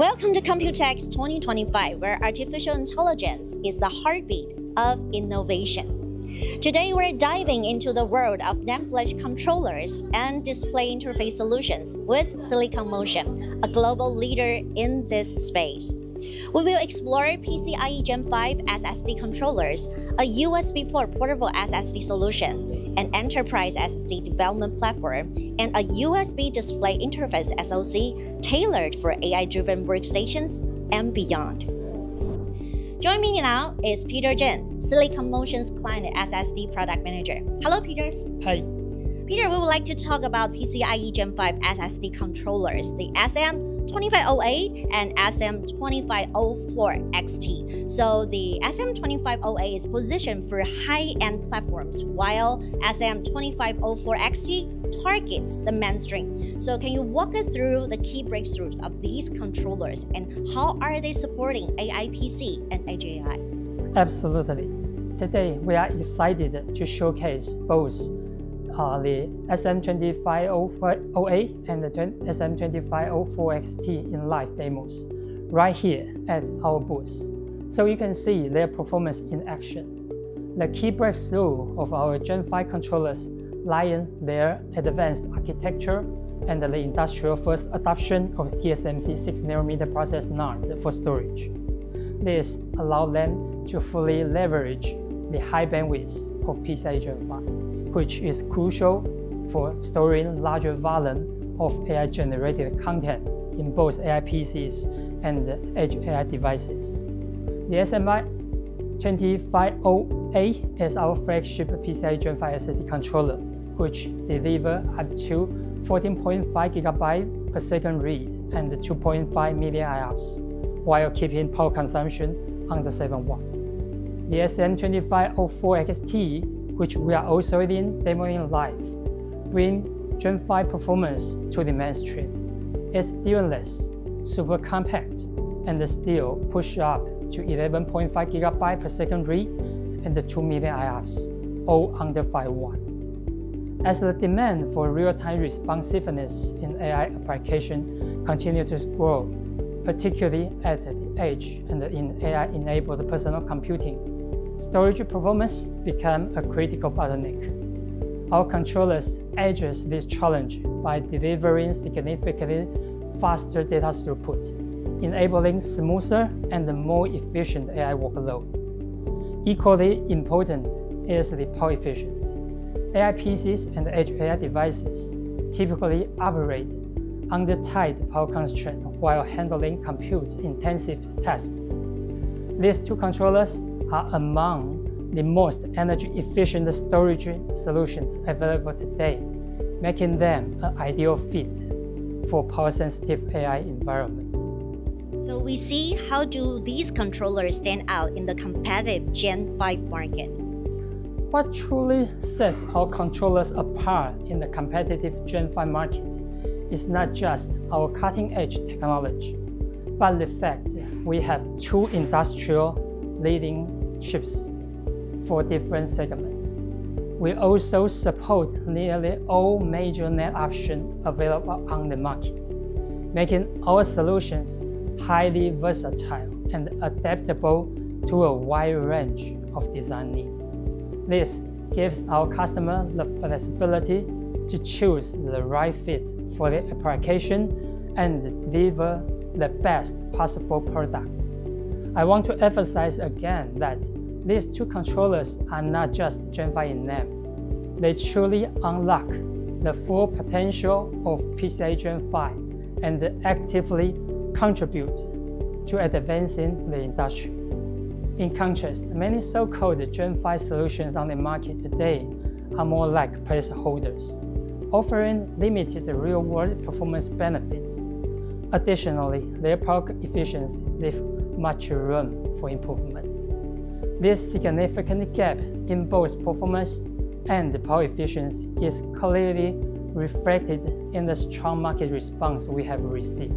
Welcome to Computex 2025, where artificial intelligence is the heartbeat of innovation. Today, we're diving into the world of NAND controllers and display interface solutions with Silicon Motion, a global leader in this space. We will explore PCIe Gen 5 SSD controllers, a USB port portable SSD solution, an enterprise SSD development platform, and a USB display interface SoC tailored for AI-driven workstations and beyond. Joining me now is Peter Chen, Silicon Motion's client SSD product manager. Hello, Peter. Hi. Peter, we would like to talk about PCIe Gen 5 SSD controllers, the SM 2508 and SM2504XT. So the SM2508 is positioned for high-end platforms, while SM2504XT targets the mainstream. So can you walk us through the key breakthroughs of these controllers and how are they supporting AI PC and AI? Absolutely. Today, we are excited to showcase both uh, the SM2508 and the SM2504XT in live demos right here at our booth. So you can see their performance in action. The key breakthrough of our Gen 5 controllers lie in their advanced architecture and the industrial first adoption of TSMC 6nm process NAND for storage. This allows them to fully leverage the high bandwidth of PCIe Gen 5 which is crucial for storing larger volume of AI-generated content in both AI PCs and edge AI devices. The SMI 2508 is our flagship PCIe Gen 5 SSD controller, which delivers up to 14.5 GB per second read and 2.5 million IOPS, while keeping power consumption under 7 watts. The SM2504XT which we are also in demoing live, bring Gen 5 performance to the mainstream. It's DRAM-less, super compact, and still push up to 11.5 GB per second read and 2 million IOPS, all under 5 watt. As the demand for real-time responsiveness in AI application continues to grow, particularly at the edge and in AI-enabled personal computing, storage performance become a critical bottleneck. Our controllers address this challenge by delivering significantly faster data throughput, enabling smoother and more efficient AI workload. Equally important is the power efficiency. AI PCs and edge AI devices typically operate under tight power constraints while handling compute-intensive tasks. These two controllers are among the most energy-efficient storage solutions available today, making them an ideal fit for power-sensitive AI environment. So we see how do these controllers stand out in the competitive Gen 5 market? What truly sets our controllers apart in the competitive Gen 5 market is not just our cutting-edge technology, but the fact we have two industrial leading chips for different segments. We also support nearly all major NAND options available on the market, making our solutions highly versatile and adaptable to a wide range of design needs. This gives our customer the flexibility to choose the right fit for the application and deliver the best possible product. I want to emphasize again that these two controllers are not just Gen 5 in name. They truly unlock the full potential of PCIe Gen 5 and actively contribute to advancing the industry. In contrast, many so-called Gen 5 solutions on the market today are more like placeholders, offering limited real-world performance benefit. Additionally, their power efficiency much room for improvement. This significant gap in both performance and power efficiency is clearly reflected in the strong market response we have received.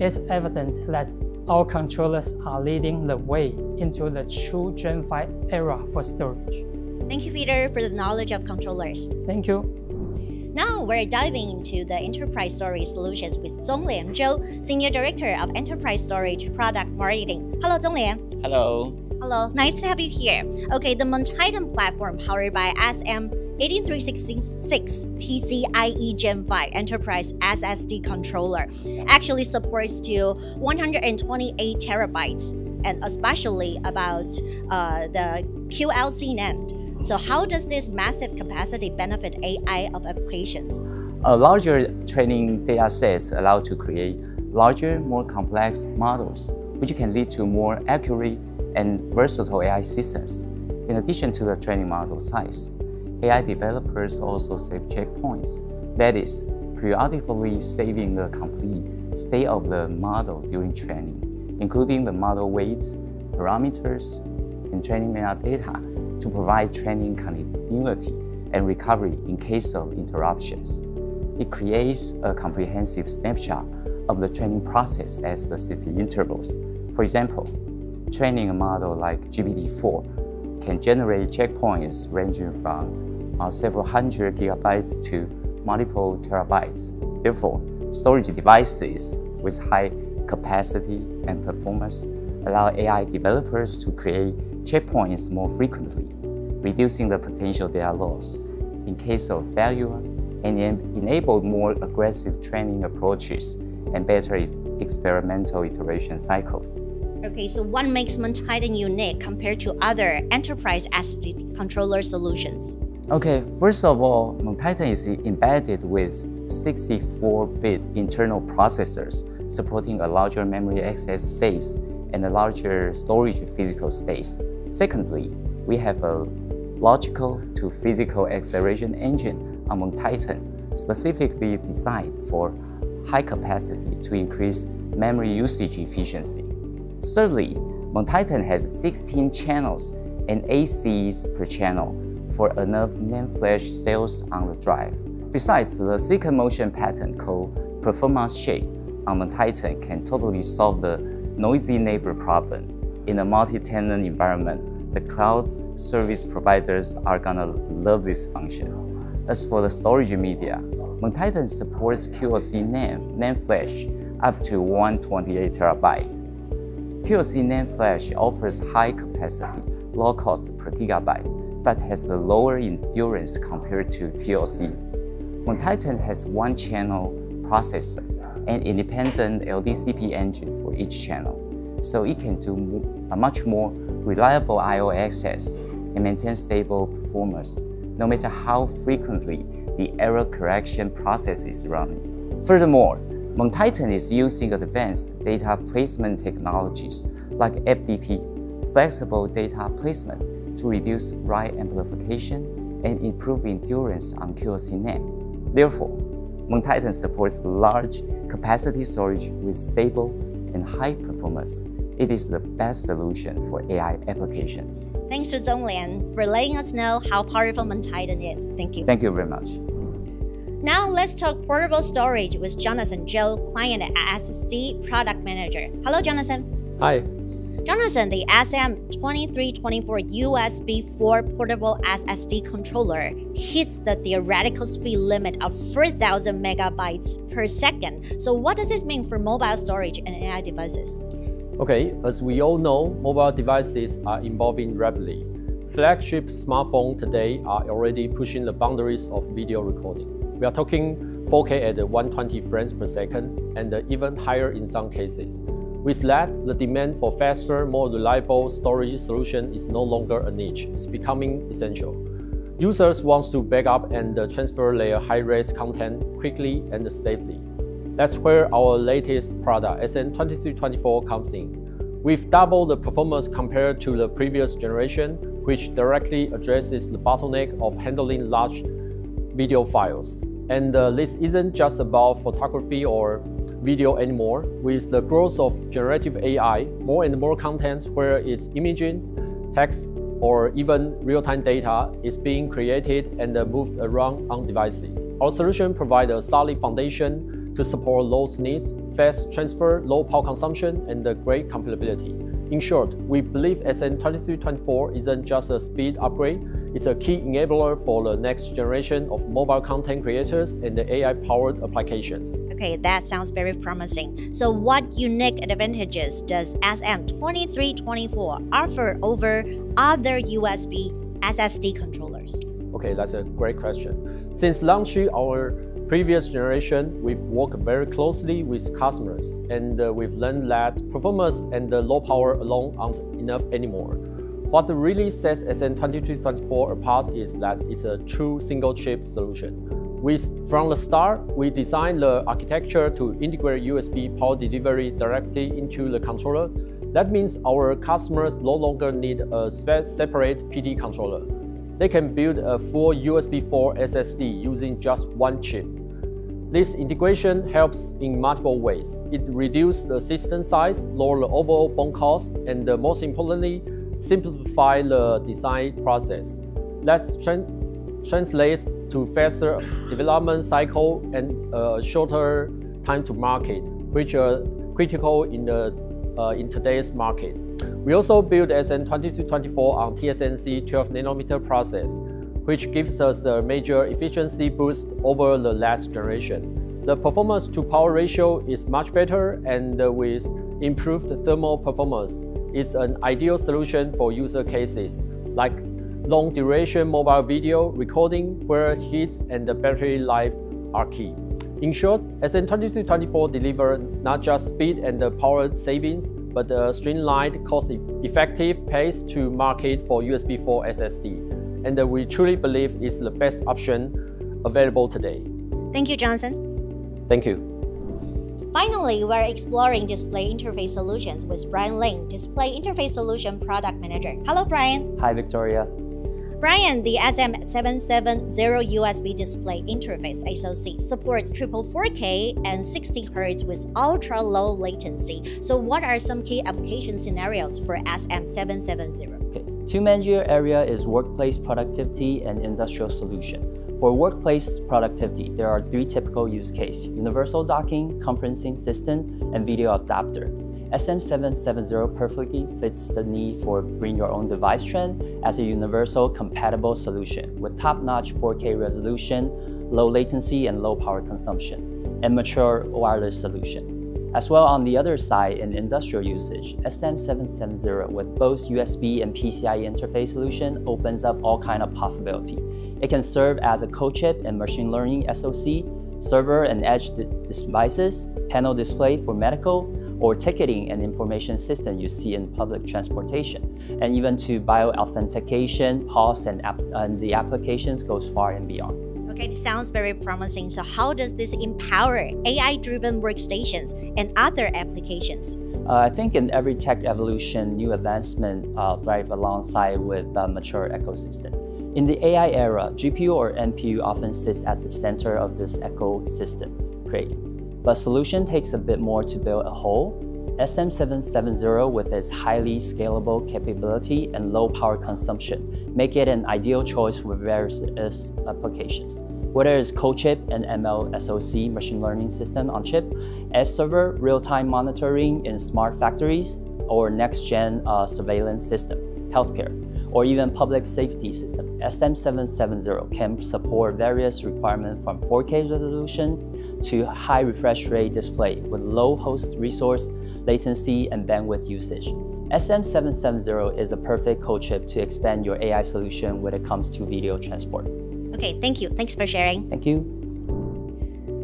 It's evident that our controllers are leading the way into the true Gen 5 era for storage. Thank you, Peter, for the knowledge of controllers. Thank you. Now we're diving into the enterprise storage solutions with Zonglian Zhou, Senior Director of Enterprise Storage Product Marketing. Hello, Zonglian. Hello. Hello, nice to have you here. Okay, the MonTitan platform powered by SM8366 PCIe Gen 5 Enterprise SSD controller actually supports to 128 terabytes and especially about uh, the QLC NAND. So how does this massive capacity benefit AI of applications? A larger training data sets allow to create larger, more complex models, which can lead to more accurate and versatile AI systems. In addition to the training model size, AI developers also save checkpoints, that is, periodically saving the complete state of the model during training, including the model weights, parameters, and training metadata to provide training continuity and recovery in case of interruptions. It creates a comprehensive snapshot of the training process at specific intervals. For example, training a model like GPT-4 can generate checkpoints ranging from uh, several hundred gigabytes to multiple terabytes. Therefore, storage devices with high capacity and performance allow AI developers to create checkpoints more frequently, reducing the potential data loss in case of failure and enable more aggressive training approaches and better experimental iteration cycles. Okay, so what makes MonTitan unique compared to other enterprise SSD controller solutions? Okay, first of all, MonTitan is embedded with 64-bit internal processors supporting a larger memory access space and a larger storage physical space. Secondly, we have a logical to physical acceleration engine on MonTitan, specifically designed for high capacity to increase memory usage efficiency. Thirdly, MonTitan has 16 channels and ACs per channel for enough NAND flash cells on the drive. Besides, the Silicon Motion pattern called PerformaShape on MonTitan can totally solve the noisy neighbor problem. In a multi-tenant environment, the cloud service providers are gonna love this function. As for the storage media, MonTitan supports QLC NAND, NAND flash up to 128 terabyte. QLC NAND flash offers high capacity, low cost per gigabyte, but has a lower endurance compared to TLC. MonTitan has one channel processor and independent LDPC engine for each channel, so it can do a much more reliable I.O. access and maintain stable performance, no matter how frequently the error correction process is running. Furthermore, MonTitan is using advanced data placement technologies like FDP, flexible data placement, to reduce write amplification and improve endurance on QLC NAND. Therefore, MonTitan supports large capacity storage with stable and high performance. It is the best solution for AI applications. Thanks to Zonglian for letting us know how powerful MonTitan is. Thank you. Thank you very much. Now let's talk portable storage with Jonathan Zhou, Client at SSD Product Manager. Hello, Jonathan. Hi. Jonathan, the SM2324 USB 4 portable SSD controller hits the theoretical speed limit of 4,000 megabytes per second. So, what does it mean for mobile storage and AI devices? Okay, as we all know, mobile devices are evolving rapidly. Flagship smartphones today are already pushing the boundaries of video recording. We are talking 4K at 120 frames per second and even higher in some cases. With that, the demand for faster, more reliable storage solution is no longer a niche, it's becoming essential. Users want to back up and transfer their high-res content quickly and safely. That's where our latest product, SM2324, comes in. We've doubled the performance compared to the previous generation, which directly addresses the bottleneck of handling large video files. And uh, this isn't just about photography or video anymore. With the growth of generative AI, more and more content where it's imaging, text, or even real-time data is being created and moved around on devices. Our solution provides a solid foundation to support those needs, fast transfer, low power consumption, and great compatibility. In short, we believe SM2324 isn't just a speed upgrade, It's a key enabler for the next generation of mobile content creators and the AI-powered applications. Okay, that sounds very promising. So what unique advantages does SM2324 offer over other USB SSD controllers? Okay, that's a great question. Since launching our previous generation, we've worked very closely with customers, and uh, we've learned that performance and the low power alone aren't enough anymore. What really sets SM2324 apart is that it's a true single-chip solution. We, from the start, we designed the architecture to integrate USB power delivery directly into the controller. That means our customers no longer need a separate PD controller. They can build a full USB 4 SSD using just one chip. This integration helps in multiple ways. It reduces the system size, lower the overall BOM cost, and uh, most importantly, simplify the design process. That tra translates to faster development cycle and a shorter time to market, which are critical in, the, uh, in today's market. We also build SM2224 on TSMC 12 nanometer process, which gives us a major efficiency boost over the last generation. The performance to power ratio is much better and with improved thermal performance, it's an ideal solution for user cases like long duration mobile video recording where heat and the battery life are key. In short, SM2324 delivers not just speed and power savings, but a streamlined, cost-effective pace to market for USB 4 SSD and uh, we truly believe it's the best option available today. Thank you, Jonathan. Thank you. Finally, we're exploring display interface solutions with Brian Ling, Display Interface Solution Product Manager. Hello, Brian. Hi, Victoria. Brian, the SM770 USB display interface SoC supports triple 4K and 60 Hz with ultra low latency. So, what are some key application scenarios for SM770? Okay. Two major area is workplace productivity and industrial solution. For workplace productivity, there are three typical use cases: universal docking, conferencing system, and video adapter. SM770 perfectly fits the need for bring your own device trend as a universal compatible solution with top-notch 4K resolution, low latency and low power consumption, and mature wireless solution. As well on the other side in industrial usage, SM770 with both USB and PCIe interface solution opens up all kind of possibility. It can serve as a co-chip and machine learning SoC, server and edge devices, panel display for medical, or ticketing and information system you see in public transportation, and even to bioauthentication, POS, and, and the applications goes far and beyond. Okay, it sounds very promising. So how does this empower AI-driven workstations and other applications? Uh, I think in every tech evolution, new advancement uh, thrive alongside with a mature ecosystem. In the AI era, GPU or NPU often sits at the center of this ecosystem created. But solution takes a bit more to build a whole. SM770 with its highly scalable capability and low power consumption make it an ideal choice for various applications. Whether it's co-chip and ML SoC machine learning system on chip, edge server, real-time monitoring in smart factories, or next-gen uh, surveillance system, healthcare, or even public safety system, SM770 can support various requirements from 4K resolution to high refresh rate display with low host resource, latency, and bandwidth usage. SM770 is a perfect co-chip to expand your AI solution when it comes to video transport. Okay, thank you. Thanks for sharing. Thank you.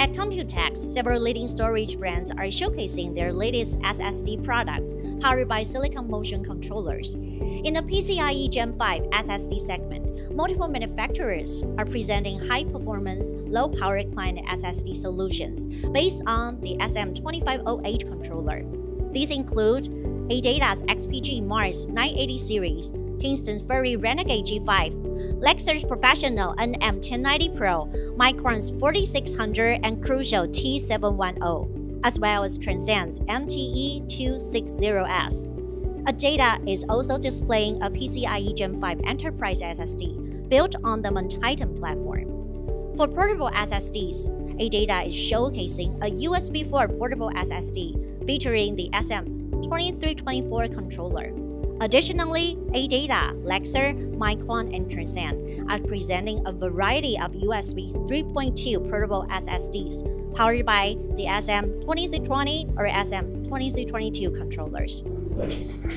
At Computex, several leading storage brands are showcasing their latest SSD products powered by Silicon Motion controllers. In the PCIe Gen 5 SSD segment, multiple manufacturers are presenting high-performance, low-power client SSD solutions based on the SM2508 controller. These include ADATA's XPG Mars 980 series, Kingston's Fury Renegade G5, Lexar's Professional NM1090 Pro, Micron's 4600 and Crucial T710, as well as Transcend's MTE260S. ADATA is also displaying a PCIe Gen 5 Enterprise SSD built on the Titan platform. For portable SSDs, ADATA is showcasing a USB 4 portable SSD featuring the SM2324 controller Additionally, ADATA, Lexar, Micron, and Transcend are presenting a variety of USB 3.2 portable SSDs powered by the SM2320 or SM2322 controllers.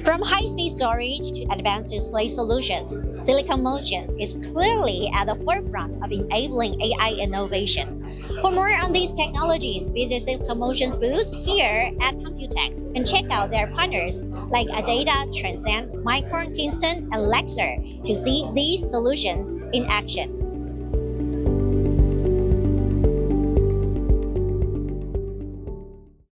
From high-speed storage to advanced display solutions, Silicon Motion is clearly at the forefront of enabling AI innovation. For more on these technologies, visit Silicon Motion's booth here at Computex and check out their partners like Adata, Transcend, Micron, Kingston, and Lexar to see these solutions in action.